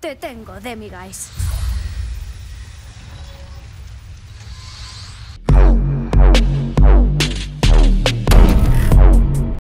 Te tengo, Demiguys.